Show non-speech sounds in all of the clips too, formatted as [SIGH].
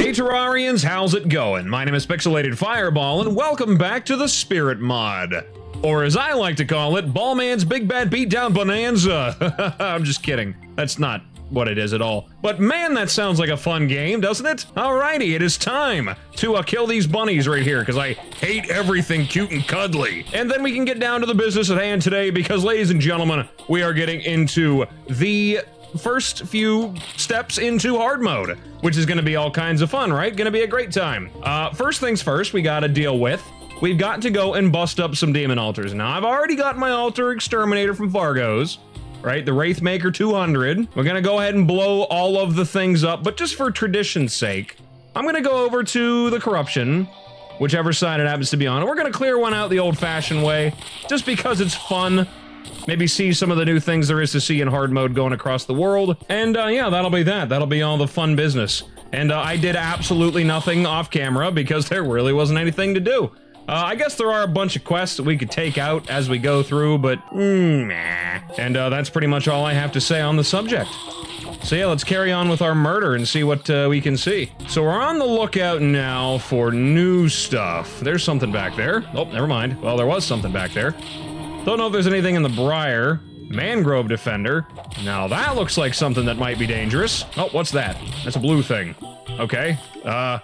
Hey Terrarians, how's it going? My name is Pixelated Fireball, and welcome back to the Spirit Mod. Or as I like to call it, Ballman's Big Bad Beatdown Bonanza. [LAUGHS] I'm just kidding. That's not what it is at all. But man, that sounds like a fun game, doesn't it? Alrighty, it is time to uh, kill these bunnies right here, because I hate everything cute and cuddly. And then we can get down to the business at hand today, because ladies and gentlemen, we are getting into the first few steps into hard mode, which is going to be all kinds of fun, right? Going to be a great time. Uh, first things first, we got to deal with. We've got to go and bust up some demon altars. Now, I've already got my altar exterminator from Fargo's, right? The Wraithmaker 200. We're going to go ahead and blow all of the things up, but just for tradition's sake, I'm going to go over to the corruption, whichever side it happens to be on. And we're going to clear one out the old-fashioned way, just because it's fun maybe see some of the new things there is to see in hard mode going across the world. And uh, yeah, that'll be that. That'll be all the fun business. And uh, I did absolutely nothing off camera because there really wasn't anything to do. Uh, I guess there are a bunch of quests that we could take out as we go through, but mm. And uh, that's pretty much all I have to say on the subject. So yeah, let's carry on with our murder and see what uh, we can see. So we're on the lookout now for new stuff. There's something back there. Oh, never mind. Well, there was something back there. Don't know if there's anything in the Briar. Mangrove Defender. Now that looks like something that might be dangerous. Oh, what's that? That's a blue thing. Okay. Uh,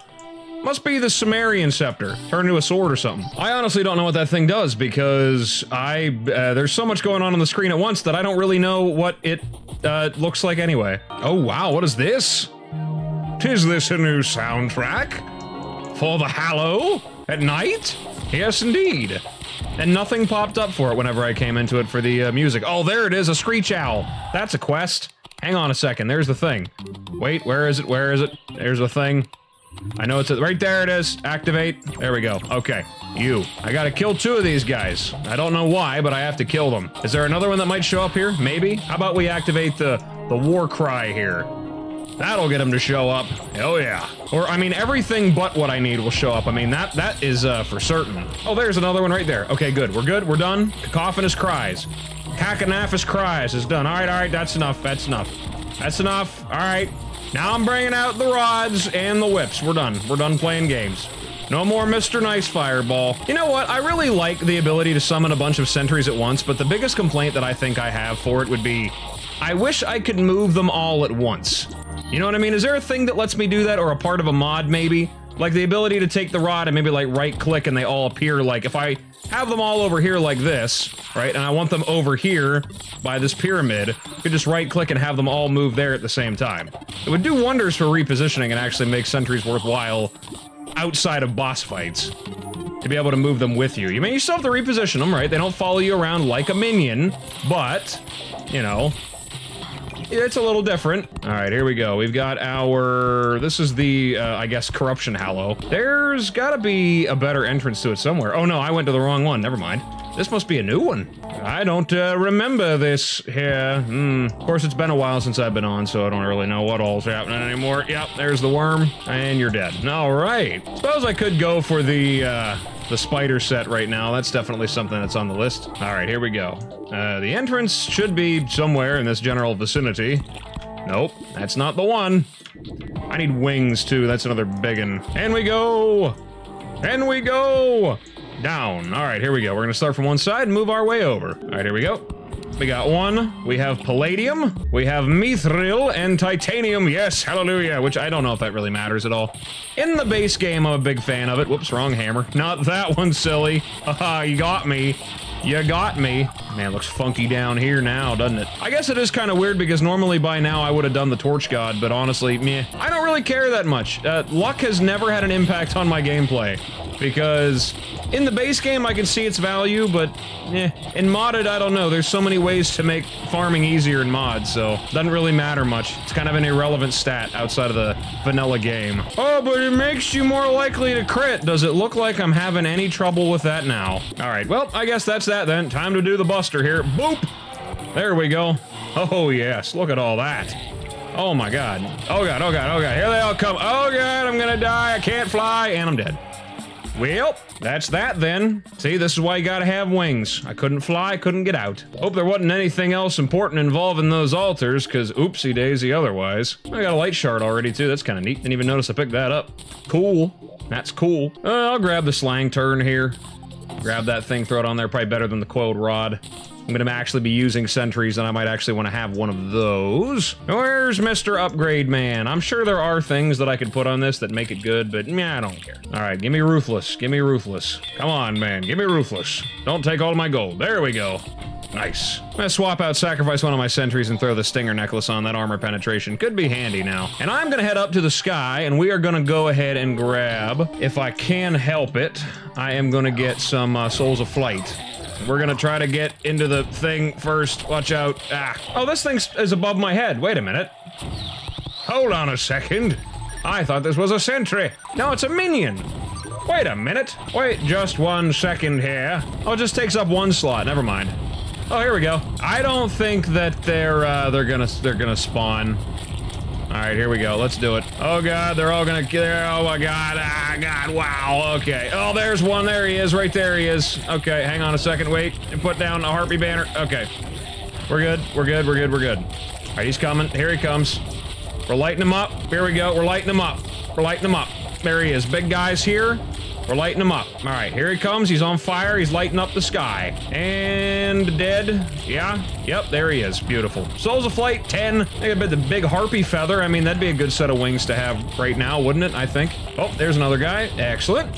must be the Sumerian Scepter. Turn into a sword or something. I honestly don't know what that thing does because I, uh, there's so much going on on the screen at once that I don't really know what it, uh, looks like anyway. Oh wow, what is this? Tis this a new soundtrack? For the Hallow? At night? Yes, indeed. And nothing popped up for it whenever I came into it for the uh, music. Oh, there it is, a Screech Owl. That's a quest. Hang on a second, there's the thing. Wait, where is it, where is it? There's the thing. I know it's right there it is. Activate. There we go. Okay. You. I gotta kill two of these guys. I don't know why, but I have to kill them. Is there another one that might show up here? Maybe? How about we activate the, the war cry here? That'll get him to show up. Oh yeah. Or, I mean, everything but what I need will show up. I mean, that that is uh, for certain. Oh, there's another one right there. Okay, good. We're good. We're done. Cacophonous cries. Caconaphus cries is done. All right, all right. That's enough. That's enough. That's enough. All right. Now I'm bringing out the rods and the whips. We're done. We're done playing games. No more Mr. Nice Fireball. You know what? I really like the ability to summon a bunch of sentries at once, but the biggest complaint that I think I have for it would be I wish I could move them all at once. You know what I mean? Is there a thing that lets me do that or a part of a mod maybe? Like the ability to take the rod and maybe like right click and they all appear like if I have them all over here like this, right? And I want them over here by this pyramid, I could just right click and have them all move there at the same time. It would do wonders for repositioning and actually make sentries worthwhile outside of boss fights. To be able to move them with you. You mean you still have to reposition them, right? They don't follow you around like a minion, but, you know, it's a little different. All right, here we go. We've got our, this is the, uh, I guess, Corruption Hallow. There's gotta be a better entrance to it somewhere. Oh no, I went to the wrong one, never mind. This must be a new one. I don't uh, remember this here. Hmm. Of course, it's been a while since I've been on, so I don't really know what all's happening anymore. Yep, there's the worm, and you're dead. All right. Suppose I could go for the, uh, the spider set right now. That's definitely something that's on the list. All right, here we go. Uh, the entrance should be somewhere in this general vicinity. Nope, that's not the one. I need wings too. That's another big one. And we go. And we go. Down. All right, here we go. We're gonna start from one side and move our way over. All right, here we go. We got one. We have palladium. We have mithril and titanium. Yes, hallelujah. Which I don't know if that really matters at all. In the base game, I'm a big fan of it. Whoops, wrong hammer. Not that one, silly. Haha, you got me. You got me. Man, looks funky down here now, doesn't it? I guess it is kind of weird because normally by now I would have done the Torch God, but honestly, meh. I don't really care that much. Uh, luck has never had an impact on my gameplay because in the base game I can see its value, but eh. In modded, I don't know. There's so many ways to make farming easier in mods, so doesn't really matter much. It's kind of an irrelevant stat outside of the vanilla game. Oh, but it makes you more likely to crit. Does it look like I'm having any trouble with that now? All right, well, I guess that's that then. Time to do the buster here. Boop! There we go. Oh, yes, look at all that. Oh my god. Oh god, oh god, oh god. Here they all come. Oh god, I'm gonna die. I can't fly, and I'm dead. Well, that's that then. See, this is why you gotta have wings. I couldn't fly, couldn't get out. Hope there wasn't anything else important involving those altars, because oopsie daisy otherwise. I got a light shard already too, that's kind of neat. Didn't even notice I picked that up. Cool. That's cool. Uh, I'll grab the slang turn here. Grab that thing, throw it on there, probably better than the coiled rod. I'm gonna actually be using sentries and I might actually want to have one of those. Where's Mr. Upgrade Man? I'm sure there are things that I could put on this that make it good, but meh, I don't care. All right, give me Ruthless. Give me Ruthless. Come on, man. Give me Ruthless. Don't take all my gold. There we go. Nice. I'm gonna swap out, sacrifice one of my sentries, and throw the Stinger necklace on. That armor penetration could be handy now. And I'm gonna head up to the sky, and we are gonna go ahead and grab, if I can help it, I am gonna get some uh, Souls of Flight. We're gonna try to get into the thing first. Watch out. Ah. Oh, this thing is above my head. Wait a minute. Hold on a second. I thought this was a sentry. No, it's a minion. Wait a minute. Wait just one second here. Oh, it just takes up one slot. Never mind. Oh, here we go. I don't think that they're uh, they're gonna they're gonna spawn. All right, here we go. Let's do it. Oh god, they're all gonna kill. Oh my god. Ah, god. Wow. Okay. Oh, there's one. There he is. Right there he is. Okay, hang on a second. Wait. And put down a harpy banner. Okay. We're good. We're good. We're good. We're good. All right, he's coming. Here he comes. We're lighting him up. Here we go. We're lighting him up. We're lighting him up. There he is. Big guy's here. We're lighting him up. All right, here he comes. He's on fire. He's lighting up the sky. And dead. Yeah. Yep, there he is. Beautiful. Souls of Flight, 10. I bet the big harpy feather. I mean, that'd be a good set of wings to have right now, wouldn't it? I think. Oh, there's another guy. Excellent.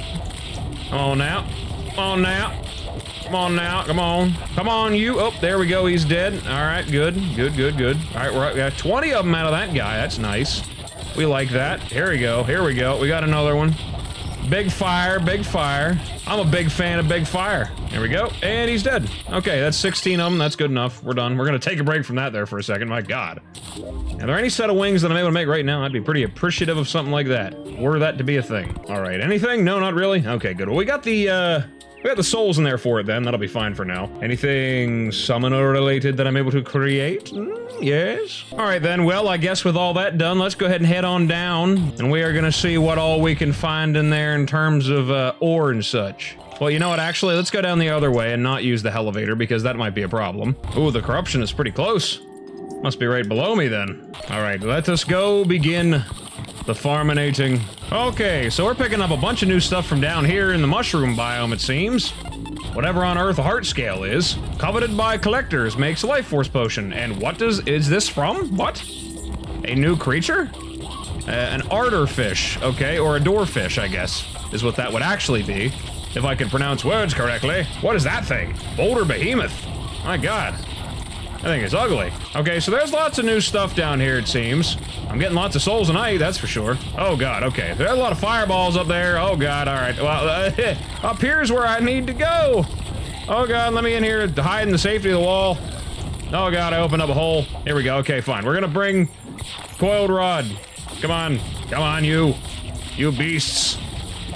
Come on now. Come on now. Come on now. Come on. Come on, you. Oh, there we go. He's dead. All right, good. Good, good, good. All right, we're. We got 20 of them out of that guy. That's nice. We like that. Here we go. Here we go. We got another one. Big fire, big fire. I'm a big fan of big fire. There we go. And he's dead. Okay, that's 16 of them. That's good enough. We're done. We're going to take a break from that there for a second. My God. Are there any set of wings that I'm able to make right now? I'd be pretty appreciative of something like that. Were that to be a thing. All right, anything? No, not really? Okay, good. Well, we got the, uh, we got the souls in there for it then. That'll be fine for now. Anything summoner related that I'm able to create? Mm, yes. All right then. Well, I guess with all that done, let's go ahead and head on down and we are going to see what all we can find in there in terms of uh, ore and such. Well, you know what? Actually, let's go down the other way and not use the elevator because that might be a problem. Ooh, the corruption is pretty close. Must be right below me then. All right, let us go begin the farminating. Okay, so we're picking up a bunch of new stuff from down here in the mushroom biome, it seems. Whatever on Earth a heart scale is. Coveted by collectors makes a life force potion. And what does is this from? What? A new creature? Uh, an ardor fish, okay, or a door fish, I guess, is what that would actually be. If I could pronounce words correctly. What is that thing? Boulder behemoth. My god. I think it's ugly. Okay, so there's lots of new stuff down here, it seems. I'm getting lots of souls tonight, that's for sure. Oh god, okay. There's a lot of fireballs up there. Oh god, alright. Well, uh, [LAUGHS] up here's where I need to go. Oh god, let me in here to hide in the safety of the wall. Oh god, I opened up a hole. Here we go. Okay, fine. We're gonna bring coiled rod. Come on. Come on, you. You beasts.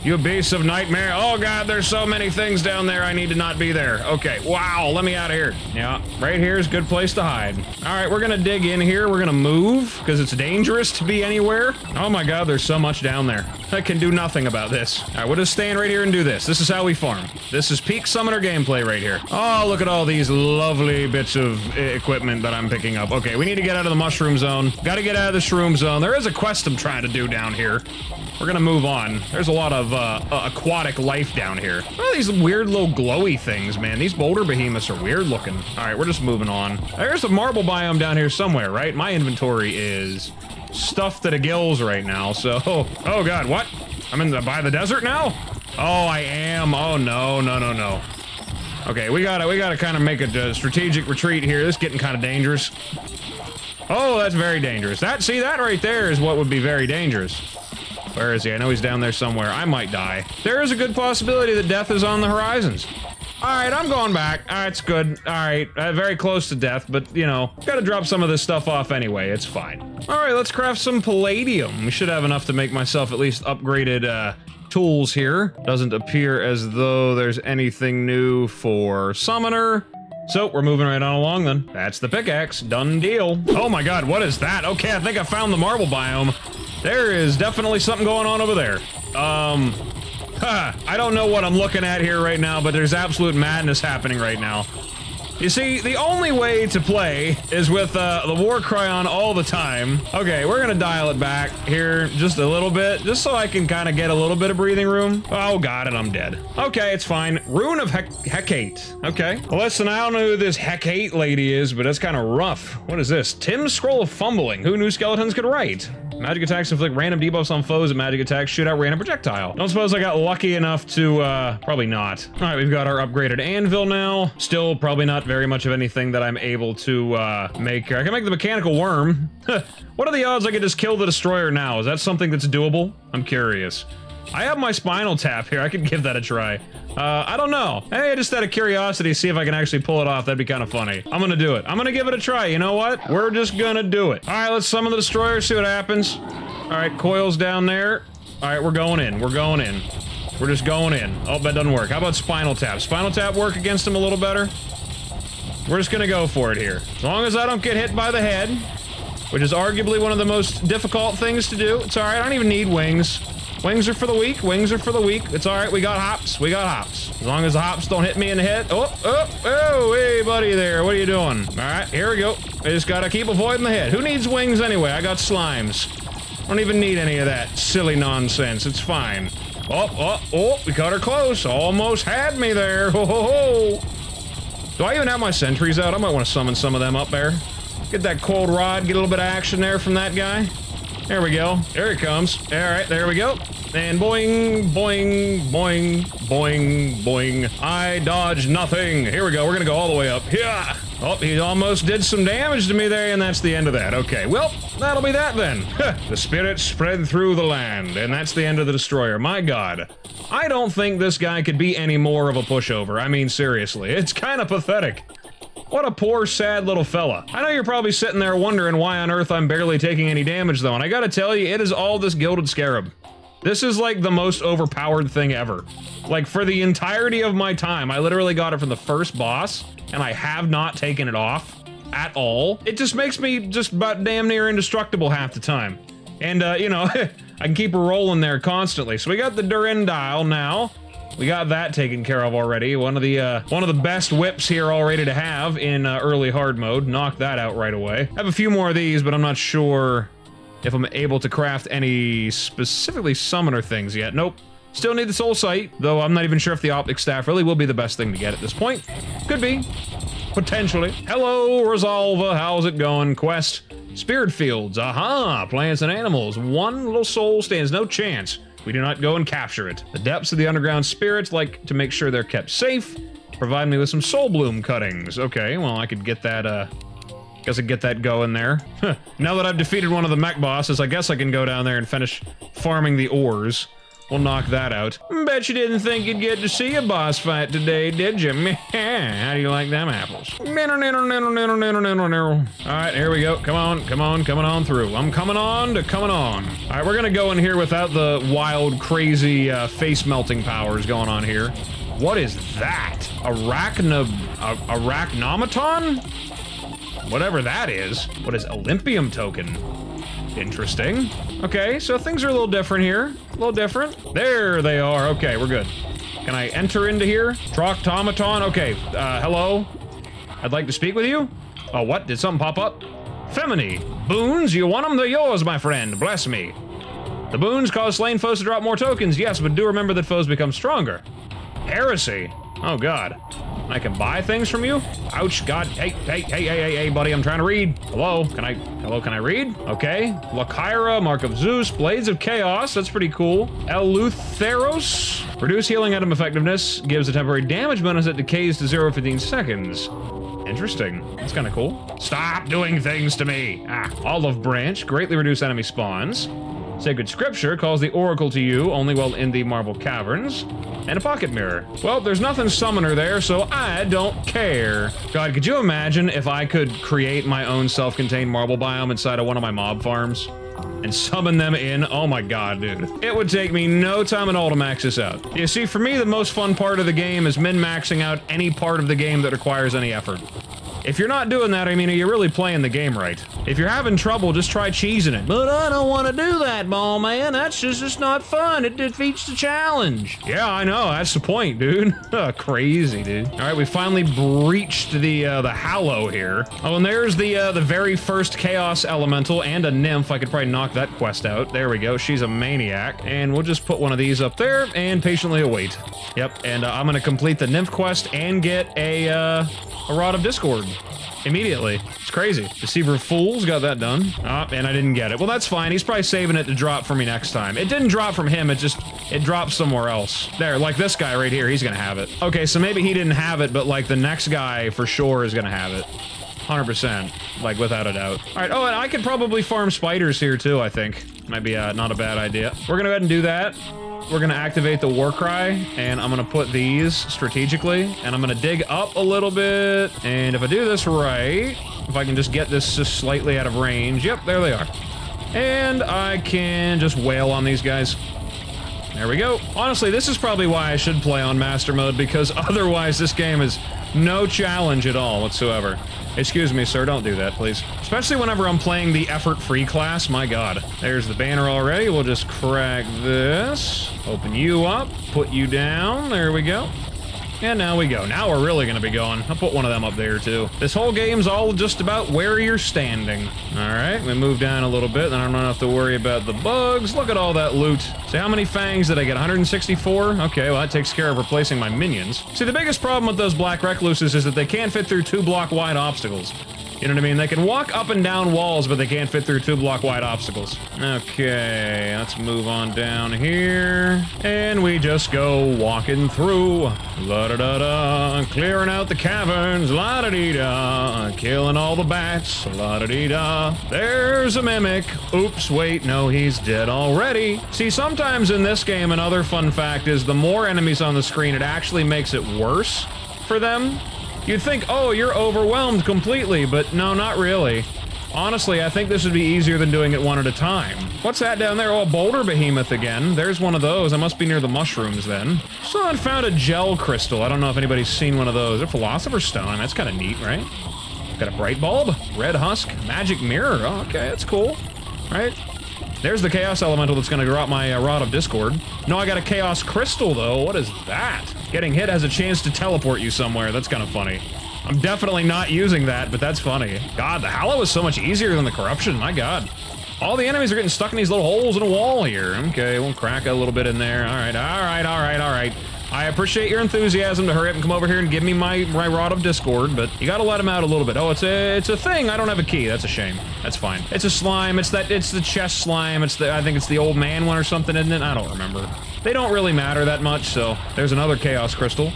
You beasts of nightmare. Oh god, there's so many things down there. I need to not be there. Okay, wow, let me out of here. Yeah, right here is a good place to hide. All right, we're gonna dig in here. We're gonna move because it's dangerous to be anywhere. Oh my god, there's so much down there. I can do nothing about this. All right, we'll just stand right here and do this. This is how we farm. This is peak summoner gameplay right here. Oh, look at all these lovely bits of equipment that I'm picking up. Okay, we need to get out of the mushroom zone. Got to get out of the shroom zone. There is a quest I'm trying to do down here. We're gonna move on. There's a lot of uh, aquatic life down here. All these weird little glowy things, man. These boulder behemoths are weird looking. All right, we're just moving on. There's a marble biome down here somewhere, right? My inventory is stuffed to the gills right now, so... Oh, God, what? I'm in the, by the desert now? Oh, I am. Oh, no, no, no, no. Okay, we gotta, we gotta kind of make a, a strategic retreat here. This is getting kind of dangerous. Oh, that's very dangerous. That, see, that right there is what would be very dangerous. Where is he? I know he's down there somewhere. I might die. There is a good possibility that death is on the horizons. All right, I'm going back. All right, it's good. All right, uh, very close to death, but, you know, gotta drop some of this stuff off anyway. It's fine. All right, let's craft some palladium. We should have enough to make myself at least upgraded, uh, tools here. Doesn't appear as though there's anything new for summoner. So, we're moving right on along then. That's the pickaxe. Done deal. Oh my god, what is that? Okay, I think I found the marble biome. There is definitely something going on over there. Um, I don't know what I'm looking at here right now, but there's absolute madness happening right now. You see, the only way to play is with uh, the war cry on all the time. Okay, we're gonna dial it back here just a little bit, just so I can kind of get a little bit of breathing room. Oh god, and I'm dead. Okay, it's fine. Rune of Hec Hecate. Okay. Listen, I don't know who this Hecate lady is, but that's kind of rough. What is this? Tim's Scroll of Fumbling. Who knew skeletons could write? Magic attacks inflict random debuffs on foes and magic attacks shoot out random projectile. Don't suppose I got lucky enough to, uh, probably not. All right, we've got our upgraded anvil now. Still probably not very much of anything that I'm able to, uh, make. here. I can make the mechanical worm. [LAUGHS] what are the odds I could just kill the destroyer now? Is that something that's doable? I'm curious. I have my spinal tap here. I could give that a try. Uh, I don't know. Hey, just out of curiosity, see if I can actually pull it off. That'd be kind of funny. I'm gonna do it. I'm gonna give it a try. You know what? We're just gonna do it. All right, let's summon the destroyer, see what happens. All right, coils down there. All right, we're going in. We're going in. We're just going in. Oh, that doesn't work. How about spinal tap? Spinal tap work against him a little better? We're just gonna go for it here. As long as I don't get hit by the head, which is arguably one of the most difficult things to do. It's all right. I don't even need wings. Wings are for the weak. Wings are for the weak. It's all right. We got hops. We got hops. As long as the hops don't hit me in the head. Oh, oh, oh, hey, buddy there. What are you doing? All right, here we go. I just gotta keep avoiding the head. Who needs wings anyway? I got slimes. I Don't even need any of that silly nonsense. It's fine. Oh, oh, oh, we got her close. Almost had me there. [LAUGHS] Ho, ho, ho. Do I even have my sentries out? I might want to summon some of them up there. Get that cold rod, get a little bit of action there from that guy. There we go. There it comes. All right, there we go. And boing, boing, boing, boing, boing. I dodge nothing. Here we go. We're gonna go all the way up. Yeah. Oh, he almost did some damage to me there, and that's the end of that. Okay, well, that'll be that then. [LAUGHS] the spirit spread through the land, and that's the end of the destroyer. My god. I don't think this guy could be any more of a pushover. I mean, seriously, it's kind of pathetic. What a poor, sad little fella. I know you're probably sitting there wondering why on earth I'm barely taking any damage, though, and I gotta tell you, it is all this Gilded Scarab. This is like the most overpowered thing ever. Like, for the entirety of my time, I literally got it from the first boss, and I have not taken it off at all. It just makes me just about damn near indestructible half the time. And, uh, you know, [LAUGHS] I can keep rolling there constantly. So we got the Durendile now. We got that taken care of already. One of the uh, one of the best whips here already to have in uh, early hard mode. Knock that out right away. I have a few more of these, but I'm not sure if I'm able to craft any specifically summoner things yet. Nope. Still need the soul sight, though I'm not even sure if the optic staff really will be the best thing to get at this point. Could be. Potentially. Hello, Resolva. How's it going? Quest. Spirit fields. Aha! Plants and animals. One little soul stands no chance. We do not go and capture it. The depths of the underground spirits like to make sure they're kept safe. Provide me with some soul bloom cuttings. Okay, well, I could get that, uh... Guess I get that going there. [LAUGHS] now that I've defeated one of the mech bosses, I guess I can go down there and finish farming the ores. We'll knock that out. Bet you didn't think you'd get to see a boss fight today, did you? [LAUGHS] How do you like them apples? Alright, here we go. Come on, come on, coming on through. I'm coming on to coming on. Alright, we're gonna go in here without the wild, crazy uh, face-melting powers going on here. What is that? A arachnomaton? Whatever that is. What is Olympium token? Interesting. Okay, so things are a little different here. A little different. There they are. Okay, we're good. Can I enter into here? Troctomaton? Okay, uh, hello? I'd like to speak with you? Oh, what? Did something pop up? Femini. Boons, you want them? They're yours, my friend. Bless me. The boons cause slain foes to drop more tokens, yes, but do remember that foes become stronger. Heresy. Oh, God. I can buy things from you? Ouch, God. Hey, hey, hey, hey, hey, hey, buddy, I'm trying to read. Hello, can I, hello, can I read? Okay. Lakyra, Mark of Zeus, Blades of Chaos, that's pretty cool. Eleutheros, reduce healing item effectiveness, gives a temporary damage bonus that decays to 0 15 seconds. Interesting. That's kind of cool. Stop doing things to me! Ah, Olive Branch, greatly reduce enemy spawns. Sacred Scripture calls the Oracle to you only while in the Marble Caverns. And a pocket mirror. Well, there's nothing summoner there, so I don't care. God, could you imagine if I could create my own self-contained marble biome inside of one of my mob farms? and summon them in. Oh my god, dude. It would take me no time at all to max this out. You see, for me, the most fun part of the game is min-maxing out any part of the game that requires any effort. If you're not doing that, I mean, are you're really playing the game right. If you're having trouble, just try cheesing it. But I don't want to do that, ball man. That's just, just not fun. It defeats the challenge. Yeah, I know. That's the point, dude. [LAUGHS] Crazy, dude. All right, we finally breached the uh, the Hallow here. Oh, and there's the uh, the very first Chaos Elemental and a Nymph. I could probably knock that quest out. There we go. She's a maniac. And we'll just put one of these up there and patiently await. Yep, and uh, I'm going to complete the Nymph quest and get a, uh, a Rod of Discord immediately. It's crazy. Deceiver Fools, got that done. Ah, and I didn't get it. Well, that's fine. He's probably saving it to drop for me next time. It didn't drop from him, it just, it dropped somewhere else. There, like this guy right here, he's gonna have it. Okay, so maybe he didn't have it, but like the next guy for sure is gonna have it. 100%, like without a doubt. All right, oh, and I could probably farm spiders here too, I think. Might be uh, not a bad idea. We're gonna go ahead and do that. We're gonna activate the war cry, and I'm gonna put these strategically, and I'm gonna dig up a little bit, and if I do this right, if I can just get this just slightly out of range, yep, there they are. And I can just wail on these guys. There we go. Honestly, this is probably why I should play on Master Mode, because [LAUGHS] otherwise this game is no challenge at all whatsoever. Excuse me, sir, don't do that, please. Especially whenever I'm playing the effort-free class, my god. There's the banner already, we'll just crack this. Open you up, put you down, there we go. And now we go. Now we're really gonna be going. I'll put one of them up there too. This whole game's all just about where you're standing. All right, we move down a little bit, then I don't have to worry about the bugs. Look at all that loot. See how many fangs did I get? 164? Okay, well that takes care of replacing my minions. See, the biggest problem with those black recluses is that they can't fit through two block wide obstacles. You know what I mean? They can walk up and down walls, but they can't fit through two block wide obstacles. Okay, let's move on down here. And we just go walking through. La da da da. Clearing out the caverns. La da dee da. Killing all the bats. La da dee da. There's a mimic. Oops, wait, no, he's dead already. See, sometimes in this game, another fun fact is the more enemies on the screen, it actually makes it worse for them. You'd think, oh, you're overwhelmed completely, but no, not really. Honestly, I think this would be easier than doing it one at a time. What's that down there? Oh, a boulder behemoth again. There's one of those. I must be near the mushrooms then. Someone found a gel crystal. I don't know if anybody's seen one of those. A philosopher's stone. That's kind of neat, right? Got a bright bulb, red husk, magic mirror. Oh, okay, that's cool. Right? There's the Chaos Elemental that's gonna drop my uh, Rod of Discord. No, I got a Chaos Crystal, though. What is that? Getting hit has a chance to teleport you somewhere. That's kind of funny. I'm definitely not using that, but that's funny. God, the Hallow is so much easier than the Corruption. My God. All the enemies are getting stuck in these little holes in a wall here. Okay, we'll crack a little bit in there. All right, all right, all right, all right. I appreciate your enthusiasm to hurry up and come over here and give me my, my Rod of Discord, but you gotta let him out a little bit. Oh, it's a it's a thing. I don't have a key. That's a shame. That's fine. It's a slime. It's that it's the chest slime. It's the I think it's the old man one or something, isn't it? I don't remember. They don't really matter that much, so there's another Chaos Crystal.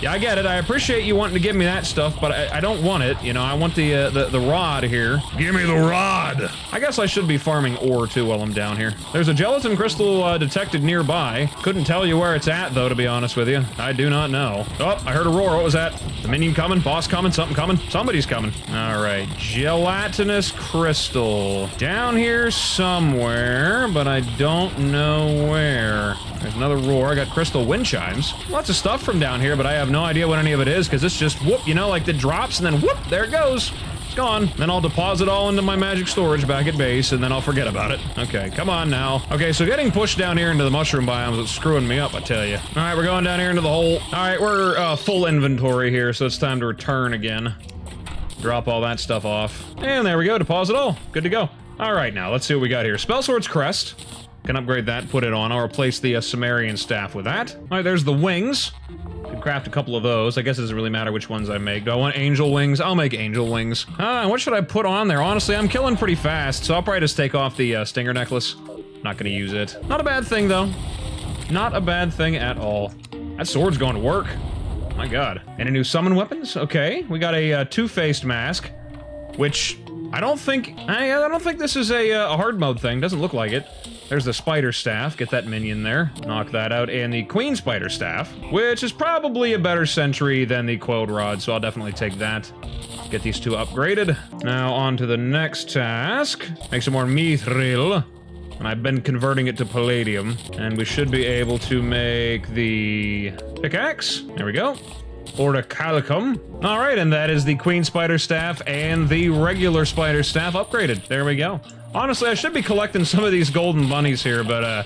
Yeah, I get it. I appreciate you wanting to give me that stuff, but I, I don't want it. You know, I want the, uh, the the rod here. Give me the rod! I guess I should be farming ore, too, while I'm down here. There's a gelatin crystal uh, detected nearby. Couldn't tell you where it's at, though, to be honest with you. I do not know. Oh, I heard a roar. What was that? The minion coming? Boss coming? Something coming? Somebody's coming. All right. Gelatinous crystal. Down here somewhere, but I don't know where. There's another roar. I got crystal wind chimes. Lots of stuff from down here, but I have no idea what any of it is because it's just whoop, you know, like the drops and then whoop, there it goes. It's gone. Then I'll deposit all into my magic storage back at base and then I'll forget about it. Okay, come on now. Okay, so getting pushed down here into the mushroom biomes is screwing me up, I tell you. All right, we're going down here into the hole. All right, we're uh, full inventory here, so it's time to return again. Drop all that stuff off. And there we go, deposit all. Good to go. All right, now, let's see what we got here. Spell Sword's Crest. Can upgrade that, put it on. I'll replace the uh, Sumerian staff with that. All right, there's the wings. Could craft a couple of those. I guess it doesn't really matter which ones I make. Do I want angel wings? I'll make angel wings. Ah, what should I put on there? Honestly, I'm killing pretty fast, so I'll probably just take off the uh, stinger necklace. Not gonna use it. Not a bad thing, though. Not a bad thing at all. That sword's going to work. My god. Any new summon weapons? Okay. We got a uh, two-faced mask, which I don't think... I, I don't think this is a, uh, a hard mode thing. Doesn't look like it. There's the spider staff. Get that minion there. Knock that out. And the queen spider staff, which is probably a better sentry than the quote rod, so I'll definitely take that. Get these two upgraded. Now on to the next task. Make some more mithril. And I've been converting it to palladium. And we should be able to make the pickaxe. There we go. Orichalcum. All right, and that is the Queen Spider Staff and the regular Spider Staff upgraded. There we go. Honestly, I should be collecting some of these golden bunnies here, but uh,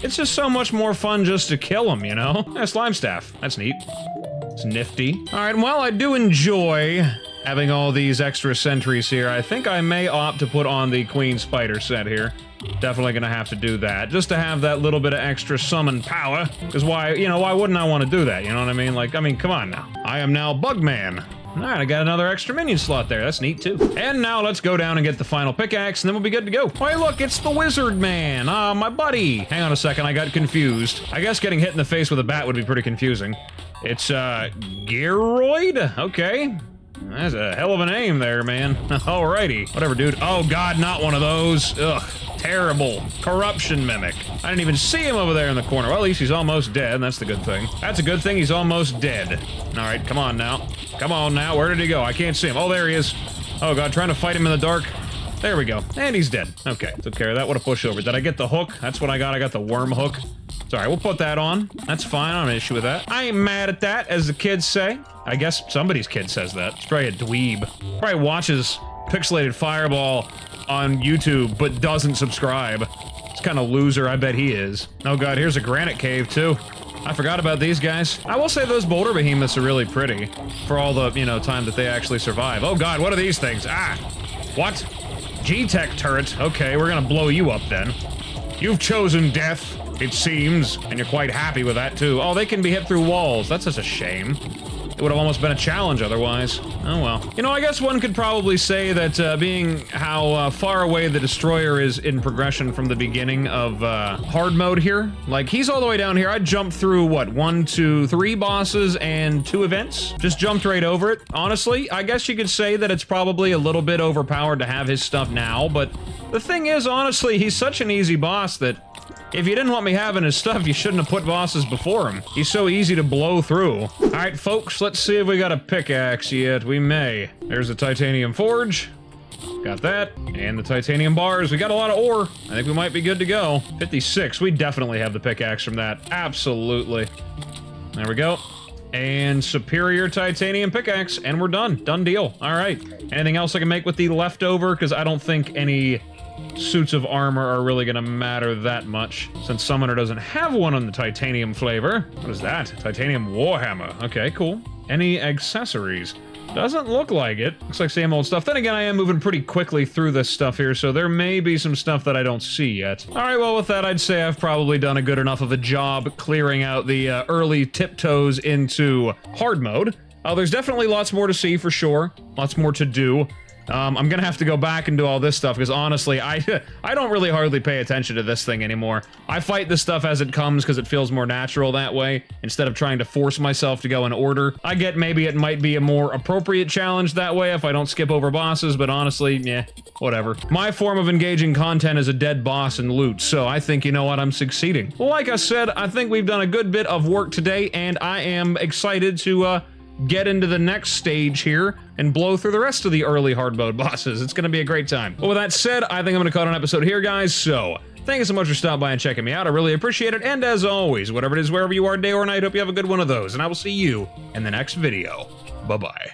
it's just so much more fun just to kill them, you know? Yeah, slime staff. That's neat. It's nifty. All right, while I do enjoy having all these extra sentries here, I think I may opt to put on the Queen Spider set here. Definitely gonna have to do that, just to have that little bit of extra summon power. Because why, you know, why wouldn't I want to do that, you know what I mean? Like, I mean, come on now. I am now Bugman. Alright, I got another extra minion slot there. That's neat, too. And now let's go down and get the final pickaxe, and then we'll be good to go. Hey, look, it's the Wizard Man. Ah, uh, my buddy. Hang on a second, I got confused. I guess getting hit in the face with a bat would be pretty confusing. It's, uh, Gearoid? Okay. That's a hell of a name there, man. [LAUGHS] Alrighty. Whatever, dude. Oh, God, not one of those. Ugh. Terrible. Corruption Mimic. I didn't even see him over there in the corner. Well, at least he's almost dead. That's the good thing. That's a good thing. He's almost dead. All right, come on now. Come on now. Where did he go? I can't see him. Oh, there he is. Oh, God, trying to fight him in the dark. There we go. And he's dead. Okay, took care of that. What a pushover. Did I get the hook? That's what I got. I got the worm hook. Sorry, we'll put that on. That's fine. I don't have an issue with that. I ain't mad at that, as the kids say. I guess somebody's kid says that. It's probably a dweeb. Probably watches Pixelated Fireball on YouTube, but doesn't subscribe. It's kind of loser, I bet he is. Oh god, here's a granite cave, too. I forgot about these guys. I will say those boulder behemoths are really pretty for all the, you know, time that they actually survive. Oh god, what are these things? Ah! What? G-Tech turret. Okay, we're gonna blow you up then. You've chosen death, it seems, and you're quite happy with that too. Oh, they can be hit through walls. That's just a shame. Would have almost been a challenge otherwise. Oh well. You know, I guess one could probably say that uh, being how uh, far away the Destroyer is in progression from the beginning of uh, hard mode here, like he's all the way down here. I jumped through, what, one, two, three bosses and two events? Just jumped right over it. Honestly, I guess you could say that it's probably a little bit overpowered to have his stuff now, but the thing is, honestly, he's such an easy boss that if you didn't want me having his stuff, you shouldn't have put bosses before him. He's so easy to blow through. Alright, folks, let's see if we got a pickaxe yet. We may. There's a titanium forge. Got that. And the titanium bars. We got a lot of ore. I think we might be good to go. 56. We definitely have the pickaxe from that. Absolutely. There we go. And superior titanium pickaxe. And we're done. Done deal. All right. Anything else I can make with the leftover? Because I don't think any suits of armor are really going to matter that much, since Summoner doesn't have one on the titanium flavor. What is that? Titanium Warhammer. Okay, cool. Any accessories? Doesn't look like it. Looks like same old stuff. Then again, I am moving pretty quickly through this stuff here, so there may be some stuff that I don't see yet. Alright, well with that, I'd say I've probably done a good enough of a job clearing out the uh, early tiptoes into hard mode. Uh, there's definitely lots more to see for sure. Lots more to do. Um, I'm gonna have to go back and do all this stuff because honestly, I [LAUGHS] I don't really hardly pay attention to this thing anymore. I fight this stuff as it comes because it feels more natural that way instead of trying to force myself to go in order. I get maybe it might be a more appropriate challenge that way if I don't skip over bosses, but honestly, yeah, whatever. My form of engaging content is a dead boss and loot, so I think, you know what, I'm succeeding. Like I said, I think we've done a good bit of work today, and I am excited to, uh, get into the next stage here and blow through the rest of the early hard mode bosses. It's going to be a great time. But with that said, I think I'm going to cut an episode here, guys. So thank you so much for stopping by and checking me out. I really appreciate it. And as always, whatever it is, wherever you are, day or night, hope you have a good one of those. And I will see you in the next video. Bye-bye.